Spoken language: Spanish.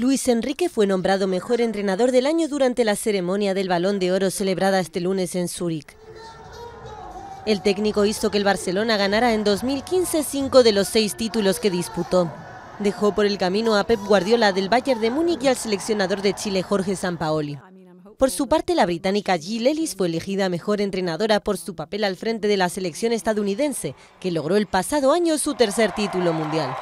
Luis Enrique fue nombrado mejor entrenador del año durante la ceremonia del Balón de Oro celebrada este lunes en Zúrich. El técnico hizo que el Barcelona ganara en 2015 cinco de los seis títulos que disputó. Dejó por el camino a Pep Guardiola del Bayern de Múnich y al seleccionador de Chile Jorge Sampaoli. Por su parte, la británica Jill Ellis fue elegida mejor entrenadora por su papel al frente de la selección estadounidense, que logró el pasado año su tercer título mundial.